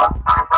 Hola.